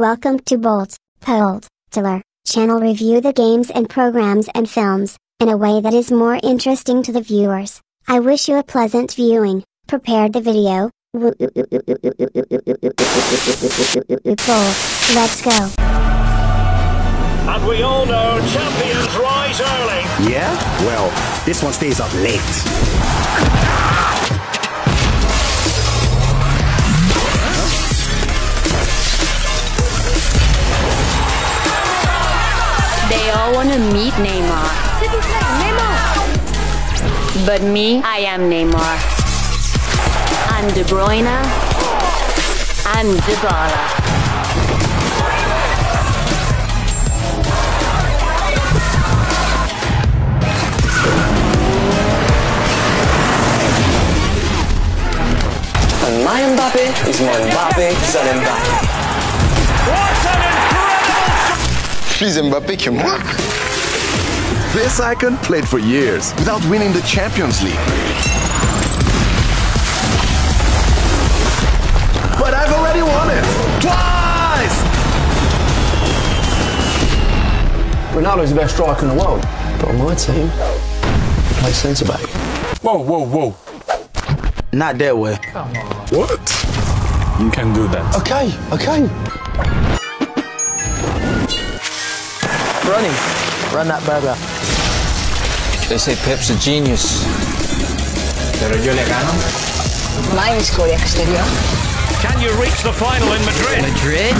Welcome to Bolt, Polt, Tiller, channel review the games and programs and films, in a way that is more interesting to the viewers. I wish you a pleasant viewing, prepared the video, Bolt, let's go. And we all know champions rise early. Yeah? Well, this one stays up late. They all want to meet Neymar. But me, I am Neymar. I'm De Bruyne. I'm Dybala. And my Mbappe is more Mbappe than Mbappe. What an incredible Plus Mbappé que moi. This icon played for years without winning the Champions League. But I've already won it twice. Ronaldo's the best striker in the world. But on my team, he plays centre back. Whoa, whoa, whoa. Not that way. What? You can do that. Okay, okay. Running. Run that burger. They say Pep's a genius. Pero yo le gano. Can you reach the final in Madrid? Madrid?